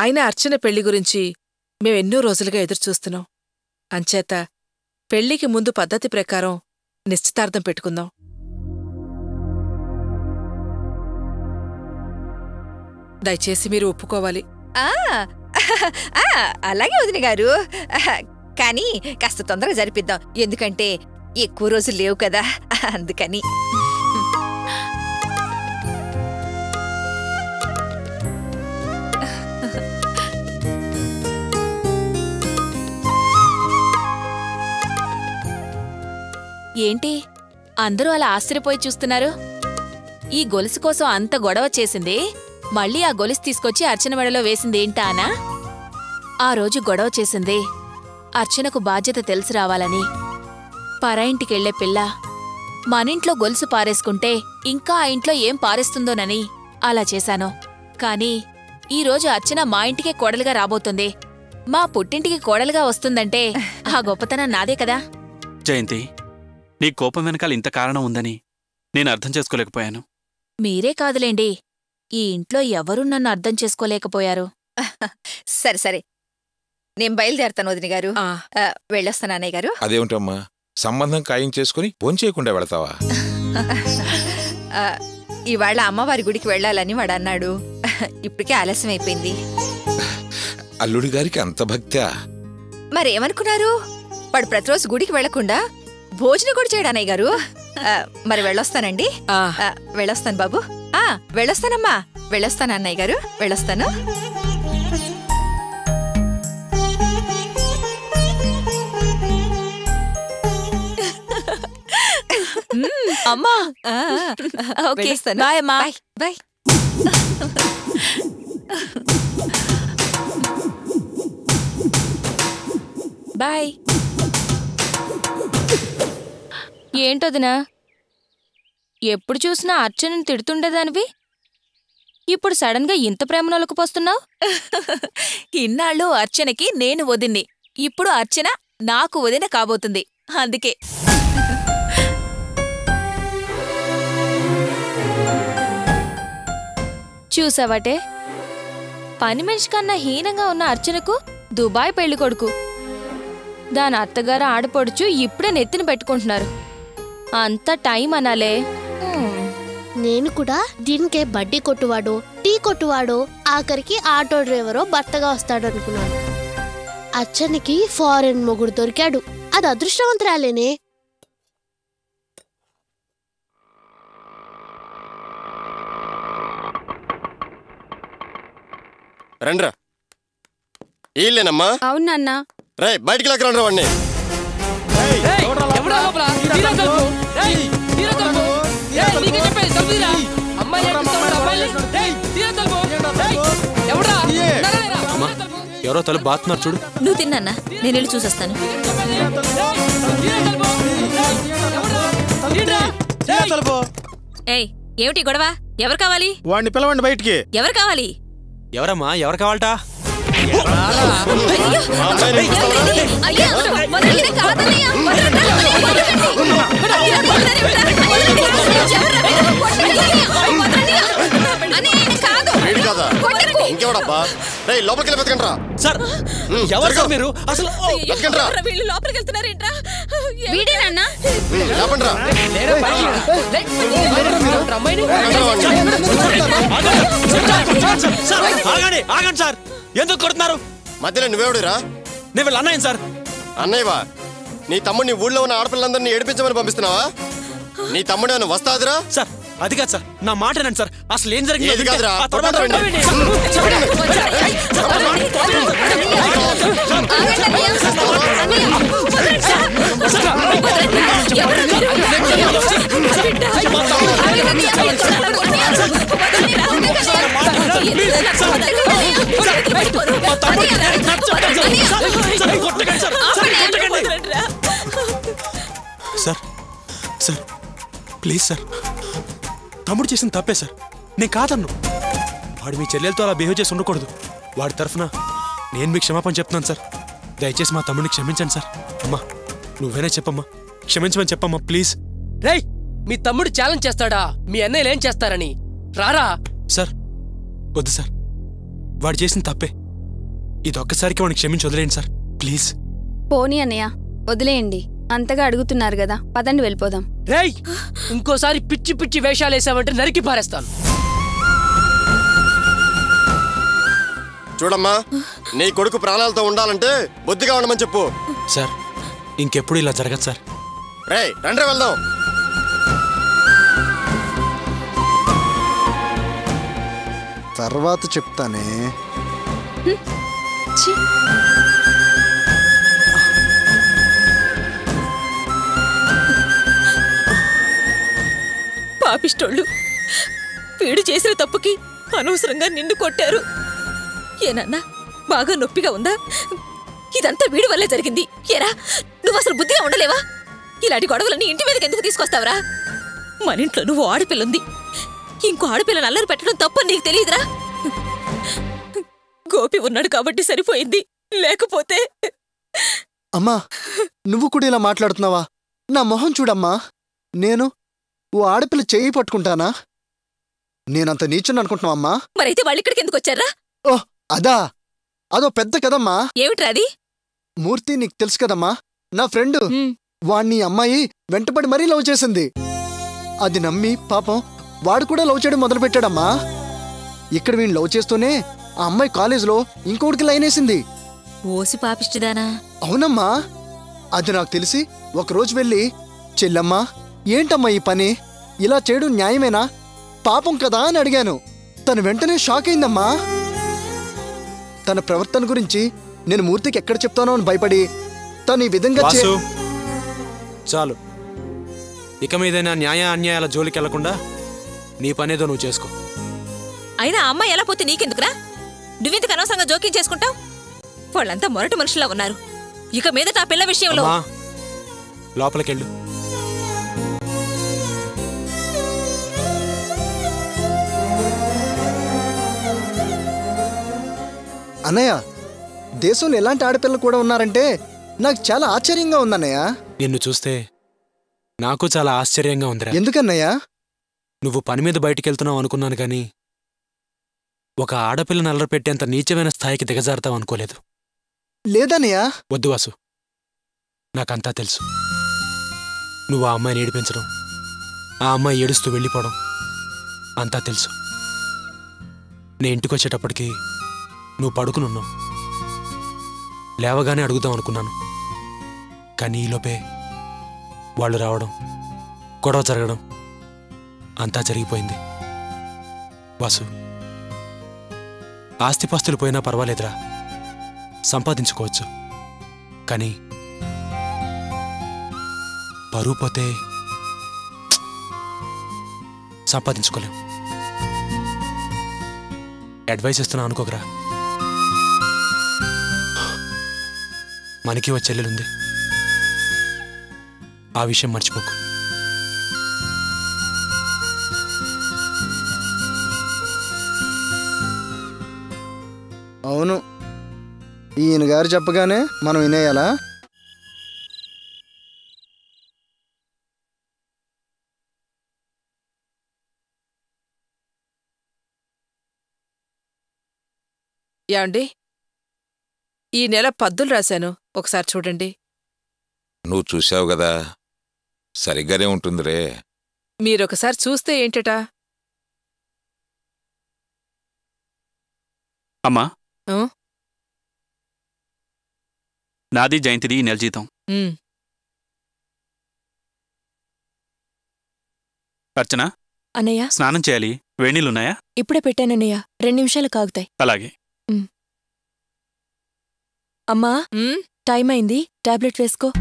అయినా అర్చన పెళ్ళి గురించి మేమెన్నో రోజులుగా ఎదురుచూస్తున్నాం. అంచేత పెళ్ళికి ముందు పద్ధతి ప్రకారం నిశ్చితార్థం పెట్టుకుందాం. దయచేసి మీరు ఒప్పుకోవాలి. ఆ, అలాగే వదిన గారు. కానీ కాస్త తొందరగా జరిపిద్దాం. ఎందుకంటే ఎక్కువ రోజులు లేవు కదా. అందుకని. ఏంటి? అందరూ అలా ఆశ్చర్యపోయి చూస్తున్నారు? ఈ గొలుసు కోసం అంత గొడవ చేసింది? మళ్ళీ ఆ గొలుసు తీసుకొచ్చి అర్చన మెడలో వేసింది ఏంటా అనా? ఆ రోజు గొడవ చేసింది అర్చనకు బాధ్యత తెలిసి రావాలని. పరాయింటికెళ్ళే పిల్ల మనింట్లో గొలుసు పారేసుకుంటే ఇంకా ఆ ఇంట్లో ఏం పారేస్తుందోనని అలా చేశాను. కాని ఈరోజు అర్చన మా ఇంటికే కోడలుగా రాబోతుంది. మా పుట్టింటికి కోడలుగా వస్తుందంటే ఆ గొప్పతనం నాదే కదా? జయంతి నీ కోపం వెనకాల ఇంత కారణం ఉందని నేను అర్థం చేసుకోలేకపోయాను. మీరే కాదులేండి. ఈ ఇంట్లో ఎవరూ నన్ను అర్థం చేసుకోలేకపోయారు? సరే సరే. నేను బయలుదేరుతాను వదిన గారు. వెళ్ళొస్తాను అన్నయ్య గారు. అదేమిటమ్మా? సంబంధం ఖాయం చేసుకుని భోంచేయకుండా వెళతావా? ఇవాళ అమ్మవారి గుడికి వెళ్ళాలని వాడు అన్నాడు. ఇప్పటికే ఆలస్యం అయిపోయింది. అల్లుడి గారికి అంత భక్త్యా మరేమనుకున్నారు? వాడు ప్రతిరోజు గుడికి వెళ్ళకుండా భోజనం కూడా చేయడు అన్నయ్య గారు? మరి వెళ్ళొస్తానండి. వెళ్ళొస్తాను బాబు. ఆ వెళ్ళొస్తానమ్మా. వెళ్ళొస్తాను అన్నయ్య గారు. వెళ్ళొస్తాను. అమ్మా. ఓకే. బాయ్ అమ్మా. బాయ్. బాయ్. ఏంటొదినా ఎప్పుడు చూసినా అర్చనని తిడుతుండేదానివి? ఇప్పుడు సడన్గా ఇంత ప్రేమనొలకు పోస్తున్నావు? ఇన్నాళ్ళు అర్చనకి నేను వదిన్ని. ఇప్పుడు అర్చన నాకు వదిన కాబోతుంది. అందుకే. చూసావటే? పని మనిషి కన్నా హీనంగా ఉన్న అర్చనకు దుబాయ్ పెళ్ళి కొడుకు దాని అత్తగారు ఆడపడుచు ఇప్పుడే నెత్తిన పెట్టుకుంటున్నారు. అంత టైం అనాలే. నేను కూడా దీనికే బడ్డీ కొట్టువాడో టీ కొట్టువాడో ఆఖరికి ఆటో డ్రైవరో భర్తగా వస్తాడు అనుకున్నాను అచ్చనికి ఫారెన్ మొగుడు దొరికాడు. అది అదృష్టవంతురాలేనే. రండ్రా. ఈళ్ళేనమ్మా అవునన్నా రే బయటికి లాక్క రండి వాడిని అమ్మా ఎవరో తలుపు బాతున్నారు చూడు. నువ్వు తిన్నా నేను వెళ్ళి చూసొస్తాను. ఏయ్ ఏమిటి గొడవ? ఎవరు కావాలి? వాడిని పిలవండి బయటికి. ఎవరు కావాలి? ఎవరమ్మా? ఎవరు కావాలట? అయ్యా, రే లోపలికి వెళ్ళి బతకండ్రా సార్ ఎవరు సార్. మీరు? అసలు బతకండ్రా ఎవరు వీళ్ళు లోపలికి వెళ్తున్నారేంట్రా? వీడేనన్నా ఉమ్, లేపండ్రా. బతకండ్రా వాడిని. సార్ ఆగండి ఆగండి సార్ ఎందుకు కొడుతున్నారు? మధ్యలో నువ్వెవడురా? నేను వీళ్ళు అన్నాయను సార్. అన్నయ్యవా? నీ తమ్ముడిని ఊళ్ళో ఉన్న ఆడపిల్లందరినీ ఏడిపించమని పంపిస్తున్నావా? నీ తమ్ముడు ఏమైనా వస్తాదిరా? సార్ అది కాదు సార్. నా మాట సార్. అసలు ఏం జరిగిందో ఏది వింటే కాదురా ఆ తర్వాత కొట్టండి. సార్ సార్ ప్లీజ్ సార్ తమ్ముడు చేసిన తప్పే సార్ నేను కాదన్ను వాడు మీ చెల్లెలతో అలా బిహేవ్ చేసి ఉండకూడదు. వాడి తరఫున నేను మీకు క్షమాపణ చెప్తున్నాను సార్. దయచేసి మా తమ్ముడిని క్షమించండి సార్. అమ్మా నువ్వేనే చెప్పమ్మా. క్షమించమని చెప్పమ్మా ప్లీజ్. రేయ్ మీ తమ్ముడు ఛాలెంజ్ చేస్తాడా? మీ అన్నయ్యలు ఏం చేస్తారని? రారా? సార్ వద్దు సార్. వాడు చేసిన తప్పే. ఇది ఒక్కసారికి వాడిని క్షమించి వదిలేయండి సార్. ప్లీజ్. పోనీ అన్నయ్య వదిలేయండి. అంతగా అడుగుతున్నారు కదా పదండి వెళ్ళిపోదాం. రేయ్ ఇంకోసారి పిచ్చి పిచ్చి వేషాలు వేసామంటే నరికి పారేస్తాను. చూడమ్మా నీ కొడుకు ప్రాణాలతో ఉండాలంటే బుద్ధిగా ఉండమని చెప్పు. సార్ ఇంకెప్పుడు ఇలా జరగదు సార్. రే రండి వెళ్దాం. తర్వాత చెప్తానే. పాపిష్టోళ్ళు వీడు చేసిన తప్పుకి అనవసరంగా నిన్ను కొట్టారు. ఏనన్నా? బాగా నొప్పిగా ఉందా? ఇదంతా వీడి వల్లే జరిగింది. ఏరా నువ్వు అసలు బుద్ధిగా ఉండలేవా? ఇలాంటి గొడవలన్నీ ఇంటి మీదకి ఎందుకు తీసుకొస్తావరా? మన ఇంట్లో నువ్వు ఆడపిల్లుంది. ఇంకో ఆడపిల్లని అల్లరి పెట్టడం తప్పని నీకు తెలియదురా? గోపి ఉన్నాడు కాబట్టి సరిపోయింది. లేకపోతే అమ్మా నువ్వు కూడా ఇలా మాట్లాడుతున్నావా? నా మొహం చూడమ్మా. నేను ఓ ఆడపిల్ల చేయి పట్టుకుంటానా? నేనంత నీచుని అనుకుంటున్నావమ్మా. మరైతే వాళ్ళు ఇక్కడికి ఎందుకు వచ్చారా? ఓ అదా అదో పెద్ద కదమ్మా ఏమిట్రా అది? మూర్తి నీకు తెలుసు కదమ్మా. నా ఫ్రెండ్. వాణ్ణి అమ్మాయి వెంటపడి మరీ లవ్ చేసింది. అది నమ్మి పాపం వాడు కూడా లవ్ చేయడం మొదలుపెట్టాడమ్మా. ఇక్కడ వీణ్ లవ్ చేస్తూనే ఆ అమ్మాయి కాలేజీలో ఇంకోటికి లైన్ వేసింది. ఓసి పాపిష్టిదానా? అవునమ్మా. అది నాకు తెలిసి ఒకరోజు వెళ్ళి చెల్లమ్మా ఏంటమ్మా ఈ పని? ఇలా చేయడం న్యాయమేనా? పాపం కదా అని అడిగాను. తను వెంటనే షాక్ అయిందమ్మా. తన ప్రవర్తన గురించి నేను మూర్తికి ఎక్కడ చెప్తానో అని భయపడి తను ఈ విధంగా చే- వాసు! చాలు. ఇక మీదైనా న్యాయ అన్యాయాల జోలికి వెళ్ళకుండా నీ పనేదో నువ్వు చేసుకో. అయినా ఆ అమ్మాయి ఎలా పోతే నీకెందుకురా? నువ్వెందుకు అనవసరంగా జోక్యం చేసుకుంటావు? వాళ్ళంతా మొరటి మనుషులా ఉన్నారు. ఇక మీద ఆ పిల్ల విషయంలో అమ్మా లోపలికెళ్ళు. అన్నయ్య దేశంలో ఎలాంటి ఆడపిల్లలు కూడా ఉన్నారంటే నాకు చాలా ఆశ్చర్యంగా ఉందన్నయ్య. నిన్ను చూస్తే నాకు చాలా ఆశ్చర్యంగా ఉందిరా. ఎందుకన్నయ్య? నువ్వు పని మీద బయటికెళ్తున్నావు అనుకున్నాను కానీ ఒక ఆడపిల్లని అల్లరిపెట్టేంత నీచమైన స్థాయికి దిగజారుతావు అనుకోలేదు. లేదన్నయ్య. వద్దు వాసు. నాకంతా తెలుసు. నువ్వు ఆ అమ్మాయిని ఏడిపించడం ఆ అమ్మాయి ఏడుస్తూ వెళ్ళిపోవడం అంతా తెలుసు. నే ఇంటికి వచ్చేటప్పటికి నువ్వు పడుకునున్నావు లేవగానే అడుగుదాం అనుకున్నాను. కానీ ఈలోపే వాళ్ళు రావడం గొడవ జరగడం అంతా జరిగిపోయింది. వాసు ఆస్తిపాస్తులు పోయినా పర్వాలేదురా. సంపాదించుకోవచ్చు. కానీ పరువు పోతే సంపాదించుకోలేం. అడ్వైస్ ఇస్తున్నా అనుకోకరా. మనకి ఓ చెల్లెలుంది. ఆ విషయం మర్చిపోకు. అవును. ఈయన గారు చెప్పగానే మనం వినేయాలా? యాండి ఈ నెల పద్దులు రాశాను. ఒకసారి చూడండి. నువ్వు చూసావు కదా. సరిగ్గానే ఉంటుందిరే. మీరొకసారి చూస్తే ఏంటటా? అమ్మా. ఆ? నాది జయంతిది ఈ నెల జీతం. ఉమ్, అర్చన. అన్నయ్య. స్నానం చేయాలి. వేణీలున్నాయా ఇప్పుడే పెట్టానన్నయ్య. రెండు నిమిషాలు కాగుతాయి. అలాగే. అమ్మా? టైం అయింది టాబ్లెట్ వేసుకో.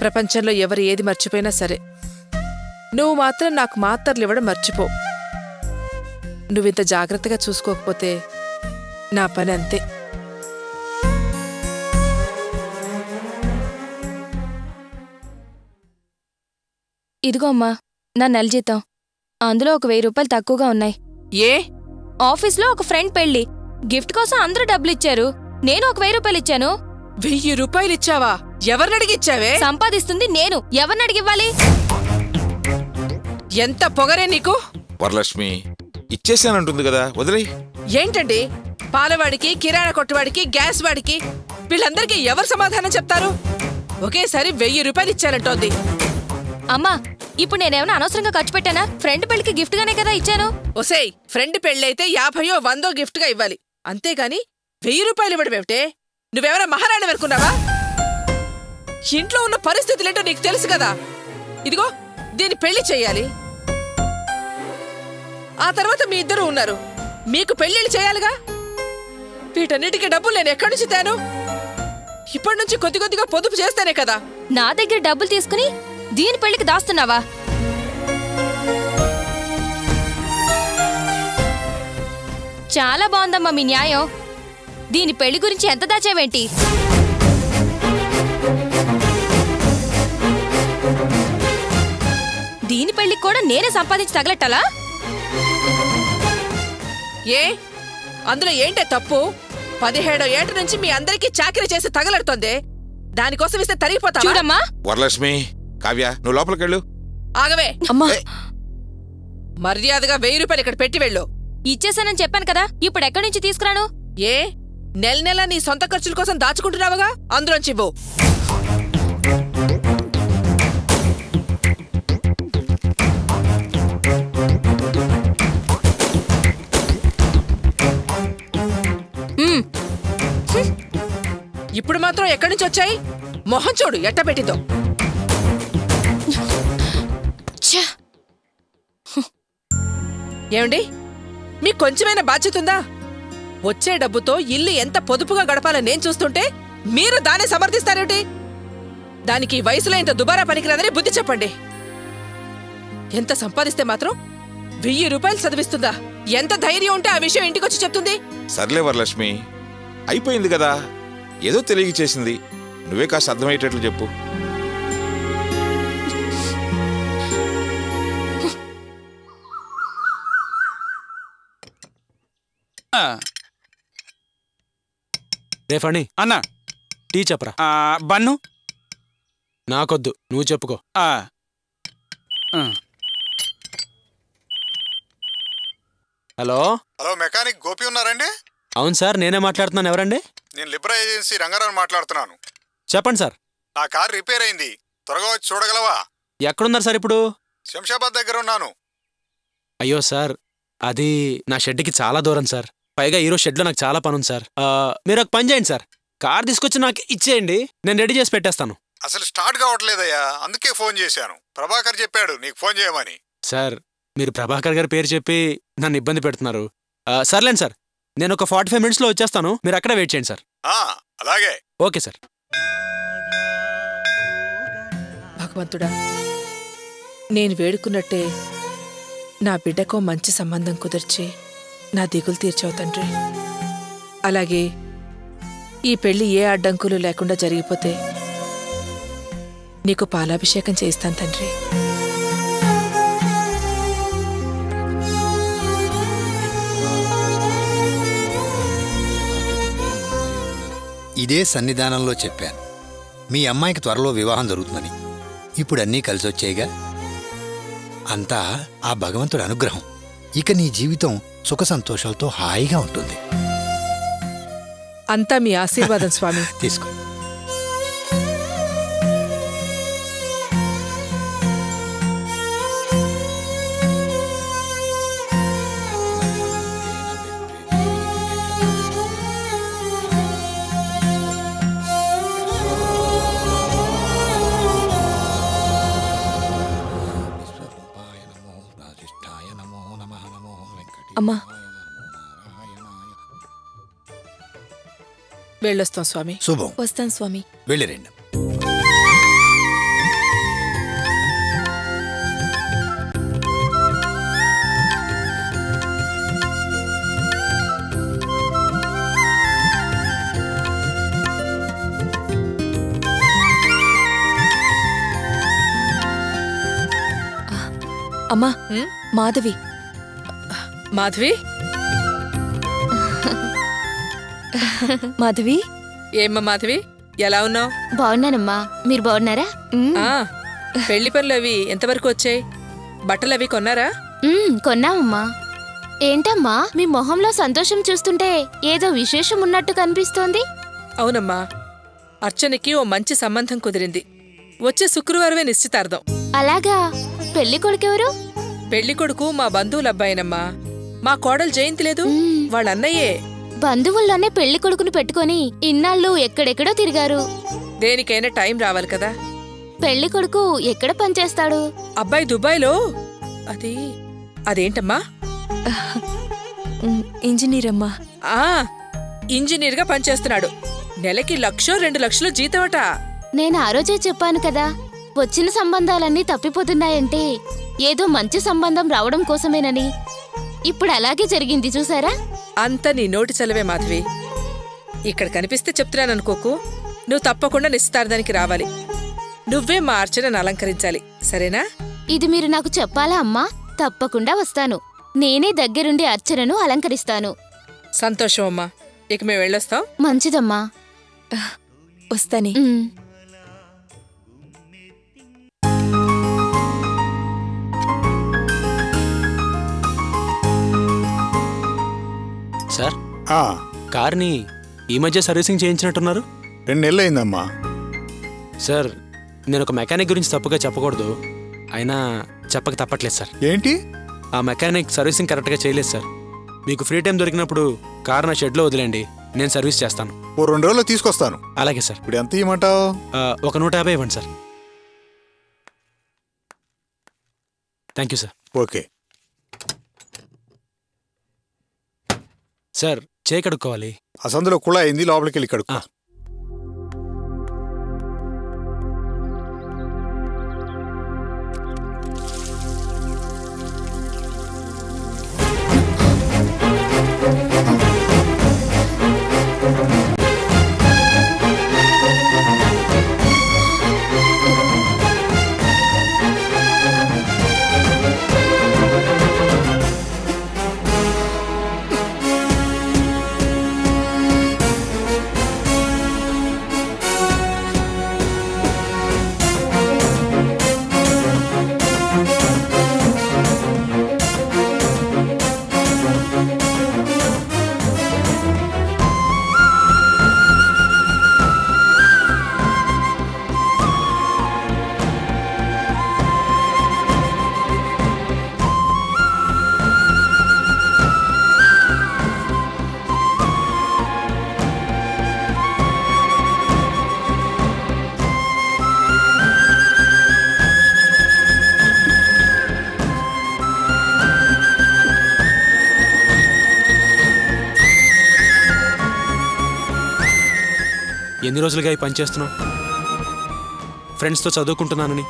ప్రపంచంలో ఎవరు ఏది మర్చిపోయినా సరే నువ్వు మాత్రం నాకు మాత్రలు ఇవ్వడం మర్చిపో. నువ్వింత జాగ్రత్తగా చూసుకోకపోతే నా పని అంతే. ఇదిగో అమ్మా నా నెల జీతం. అందులో ఒక వెయ్యి రూపాయలు తక్కువగా ఉన్నాయి. ఏ? ఆఫీస్లో ఒక ఫ్రెండ్ పెళ్ళి గిఫ్ట్ కోసం అందరూ డబ్బులు ఇచ్చారు నేను ఒక వెయ్యి రూపాయలు ఇచ్చాను వెయ్యి రూపాయలు ఇచ్చావా ఎవరిని అడిగిచ్చావే సంపాదిస్తుంది నేను. ఎవరిని అడిగివ్వాలి ఎంత పొగరే నీకు? వరలక్ష్మి ఇచ్చేసానంటుంది కదా వదిలే ఏంటండి? పాలవాడికి కిరాణా కొట్టువాడికి గ్యాస్ వాడికి వీళ్ళందరికీ ఎవరు సమాధానం చెప్తారు? ఒకేసారి వెయ్యి రూపాయలు ఇచ్చానంటోంది అమ్మా ఇప్పుడు నేనేమైనా అనవసరంగా ఖర్చు పెట్టానా? ఫ్రెండ్ పెళ్ళికి గిఫ్ట్ గానే కదా ఇచ్చాను. ఒసేయ్ ఫ్రెండ్ పెళ్ళైతే యాభయో వందో గిఫ్ట్గా ఇవ్వాలి. అంతేగాని వెయ్యి రూపాయలు ఇవ్వడం ఏమిటే నువ్వెవరో మహారాణి అనుకున్నావా? ఇంట్లో ఉన్న పరిస్థితులేంటో నీకు తెలుసు కదా. ఇదిగో దీన్ని పెళ్ళి చేయాలి. ఆ తర్వాత మీ ఇద్దరు ఉన్నారు. మీకు పెళ్ళిళ్ళు చేయాలిగా? వీటన్నిటికీ డబ్బులు నేను ఎక్కడి నుంచి తాను? ఇప్పటి నుంచి కొద్ది కొద్దిగా పొదుపు చేస్తానే కదా. నా దగ్గర డబ్బులు తీసుకుని దీని పెళ్ళికి దాస్తున్నావా? చాలా బాగుందమ్మా మీ న్యాయం. దీని పెళ్ళి గురించి ఎంత దాచావేంటి? దీని పెళ్ళికి కూడా నేనే సంపాదించి తగలట్టాలా? ఏ? అందులో ఏంటే తప్పు? పదిహేడో ఏట నుంచి మీ అందరికీ చాకరీ చేసి తగలడుతోంది. దానికోసం ఇస్తే తరిగిపోతా చూడమ్మా. వరలక్ష్మి కావ్య నువ్వు లోపలికెళ్ళు. ఆగవే. అమ్మా. మర్యాదగా వెయ్యి రూపాయలు ఇక్కడ పెట్టి వెళ్ళు. ఇచ్చేసానని చెప్పాను కదా ఇప్పుడు ఎక్కడి నుంచి తీసుకురాను? ఏ? నెల నెల నీ సొంత ఖర్చుల కోసం దాచుకుంటున్నావుగా? అందులోంచి ఇవ్వు. ఉమ్, ఇప్పుడు మాత్రం ఎక్కడి నుంచి వచ్చాయి? మొహం చూడు ఎట్ట పెట్టిందో. ఛ, ఏమండి? మీకు కొంచెమైనా బాధ్యత ఉందా? వచ్చే డబ్బుతో ఇల్లు ఎంత పొదుపుగా గడపాలని నేను చూస్తుంటే మీరు దాన్ని సమర్థిస్తారేమిటి? దానికి వయసులో ఇంత దుబారా పనికిరాదని బుద్ధి చెప్పండి. ఎంత సంపాదిస్తే మాత్రం వెయ్యి రూపాయలు చదివిస్తుందా? ఎంత ధైర్యం ఉంటే ఆ విషయం ఇంటికొచ్చి చెప్తుంది? సర్లే వరలక్ష్మి అయిపోయింది కదా. ఏదో తెలియచేసింది నువ్వే కాస్త అర్థమయ్యేటట్లు చెప్పు. రే ఫణి. అన్న. టీ చెప్పరా. బన్ను. నాకొద్దు. నువ్వు చెప్పుకో. హలో? హలో మెకానిక్ గోపి ఉన్నారండి? అవును సార్ నేనే మాట్లాడుతున్నాను. ఎవరండి? నేను లిబ్రా ఏజెన్సీ రంగారావు మాట్లాడుతున్నాను. చెప్పండి సార్. నా కార్ రిపేర్ అయింది. త్వరగా వచ్చి చూడగలవా? ఎక్కడున్నారు సార్ ఇప్పుడు? శంషాబాద్ దగ్గర ఉన్నాను. అయ్యో సార్ అది నా షెడ్కి చాలా దూరం సార్. పైగా ఈరోజు షెడ్లో నాకు చాలా పని ఉంది సార్. మీరు ఒక పని చేయండి సార్. కార్ తీసుకొచ్చి నాకు ఇచ్చేయండి నేను రెడీ చేసి పెట్టేస్తాను. అసలు స్టార్ట్ కావట్లేదయ్యా. అందుకే ఫోన్ చేశాను. ప్రభాకర్ చెప్పాడు నీకు ఫోన్ చేయమని. సార్ మీరు ప్రభాకర్ గారి పేరు చెప్పి నన్ను ఇబ్బంది పెడుతున్నారు. సర్లేండి సార్. నేను ఒక ఫార్టీ ఫైవ్ మినిట్స్లో వచ్చేస్తాను. మీరు అక్కడే వెయిట్ చేయండి సార్. ఆ, అలాగే. Okay sir. భగవంతుడా నేను వేడుకున్నట్టే నా బిడ్డకో మంచి సంబంధం కుదిర్చి నా దిగులు తీర్చావు తండ్రి. అలాగే ఈ పెళ్ళి ఏ అడ్డంకులు లేకుండా జరిగిపోతే నీకు పాలాభిషేకం చేయిస్తాను తండ్రి. ఇదే సన్నిధానంలో చెప్పాను. మీ అమ్మాయికి త్వరలో వివాహం జరుగుతుందని. ఇప్పుడు అన్నీ కలిసొచ్చేయగా. అంతా ఆ భగవంతుడి అనుగ్రహం. ఇక నీ జీవితం సుఖ సంతోషాలతో హాయిగా ఉంటుంది. అంతా మీ ఆశీర్వాదం స్వామి. తీసుకో. వెళ్ళొస్తాం స్వామి. శుభం. వస్తాను స్వామి. వెళ్ళిరండి. అమ్మా మాధవి. మాధవి? మాధవి? ఏమ్మా మాధవి? ఎలా ఉన్నావు? బాగున్నానమ్మా. మీరు బాగున్నారా? ఆ, పెళ్ళి పనులు అవి ఎంతవరకు వచ్చాయి? బట్టలు అవి కొన్నారా? మ్మ్, కొన్నామమ్మా. ఏంటమ్మా మీ మొహంలో సంతోషం చూస్తుంటే ఏదో విశేషం ఉన్నట్టు కనిపిస్తోంది? అవునమ్మా. అర్చనకి ఓ మంచి సంబంధం కుదిరింది. వచ్చే శుక్రవారమే నిశ్చితార్థం. అలాగా? పెళ్ళి కొడుకెవరు? పెళ్ళి కొడుకు మా బంధువుల అబ్బాయినమ్మా. మా కోడలు జయంతి లేదు? వాళ్ళ అన్నయ్యే బంధువుల్లోనే పెళ్ళి కొడుకుని పెట్టుకొని ఇన్నాళ్ళు ఎక్కడెక్కడో తిరిగారు. దేనికైనా టైం రావాలి కదా. పెళ్ళి కొడుకు ఎక్కడ పనిచేస్తాడు? అబ్బాయి దుబాయ్లో? అది అదేంటమ్మా? ఇంజనీర్ అమ్మా ఆ ఇంజనీర్గా పనిచేస్తున్నాడు. నెలకి లక్షో రెండు లక్షలు జీతమట. నేను ఆ రోజే చెప్పాను కదా వచ్చిన సంబంధాలన్నీ తప్పిపోతున్నాయంటే ఏదో మంచి సంబంధం రావడం కోసమేనని. ఇప్పుడు అలాగే జరిగింది చూసారా? అంత నీ నోటి చలవే మాధవి. ఇక్కడ కనిపిస్తే చెప్తున్నాననుకోకు. నువ్వు తప్పకుండా నిశ్చితార్థానికి రావాలి. నువ్వే మా అర్చనను అలంకరించాలి. సరేనా? ఇది మీరు నాకు చెప్పాలా అమ్మా? తప్పకుండా వస్తాను. నేనే దగ్గరుండి అర్చనను అలంకరిస్తాను. సంతోషం అమ్మా. ఇక మేము వెళ్ళొస్తాం. మంచిదమ్మా. వస్తానే. కార్ని ఈ మధ్య సర్వీసింగ్ చేయించినట్టున్నారు? రెండు నెలలు అయిందమ్మా సార్ నేను ఒక మెకానిక్ గురించి తప్పుగా చెప్పకూడదు. అయినా చెప్పక తప్పట్లేదు సార్. ఏంటి? ఆ మెకానిక్ సర్వీసింగ్ కరెక్ట్గా చేయలేదు సార్. మీకు ఫ్రీ టైం దొరికినప్పుడు కార్ నా షెడ్లో వదిలేండి నేను సర్వీస్ చేస్తాను. ఓ రెండు రోజుల్లో తీసుకొస్తాను. అలాగే సార్. ఇప్పుడు ఎంత ఇవ్వమంటావు ఒక నూట యాభై ఇవ్వండి sir. Thank you sir. Okay. Sir చేయి కడుక్కోవాలి ఆ సందులో కుళా అయింది లోపలికి వెళ్ళి కడుక్కో ఎన్ని రోజులుగా ఈ పని చేస్తున్నావు? ఫ్రెండ్స్తో చదువుకుంటున్నానని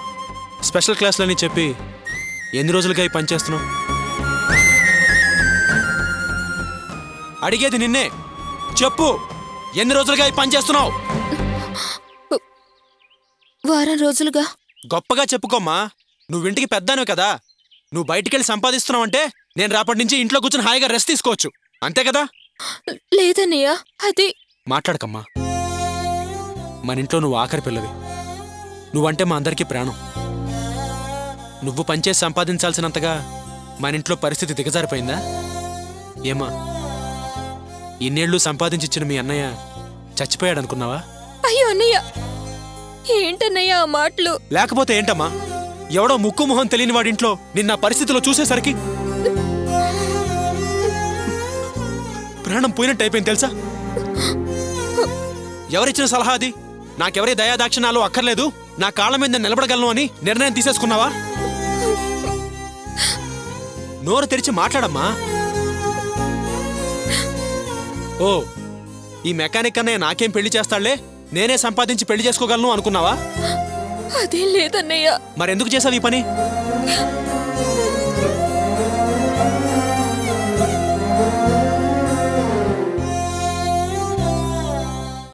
స్పెషల్ క్లాసులని చెప్పి ఎన్ని రోజులుగా ఈ పని చేస్తున్నావు? అడిగేది నిన్నే. చెప్పు ఎన్ని రోజులుగా ఈ పని చేస్తున్నావు? వారం రోజులుగా. గొప్పగా చెప్పుకోమ్మా. నువ్వు ఇంటికి పెద్దాను కదా. నువ్వు బయటికెళ్ళి సంపాదిస్తున్నావంటే నేను రాపటి నుంచి ఇంట్లో కూర్చొని హాయిగా రెస్ట్ తీసుకోవచ్చు. అంతే కదా? లేదన్నయ్య అది మాట్లాడకమ్మా. మన ఇంట్లో నువ్వు ఆఖరి పిల్లవి. నువ్వంటే మా అందరికీ ప్రాణం. నువ్వు పనిచేసి సంపాదించాల్సినంతగా మన ఇంట్లో పరిస్థితి దిగజారిపోయిందా? ఏమా ఇన్నేళ్ళు సంపాదించిచ్చిన మీ అన్నయ్య చచ్చిపోయాడు అనుకున్నావా అయ్యో అన్నయ్య ఏంటన్నయ్య ఆ మాటలు? లేకపోతే ఏంటమ్మా ఎవడో ముక్కు మొహం తెలియని వాడింట్లో నిన్న పరిస్థితిలో చూసేసరికి ప్రాణం పోయినట్టు అయిపోయింది తెలుసా? ఎవరిచ్చిన సలహా అది? నాకెవరి దయాదాక్షిణాలు అక్కర్లేదు. నా కాళ్ళ మీద నిలబడగలను అని నిర్ణయం తీసేసుకున్నావా? నోరు తెరిచి మాట్లాడమ్మా. ఓ ఈ మెకానిక్ అన్నయ్య నాకేం పెళ్ళి చేస్తాడులే నేనే సంపాదించి పెళ్ళి చేసుకోగలను అనుకున్నావా? అదేం లేదన్నయ్య. మరెందుకు చేసావు ఈ పని?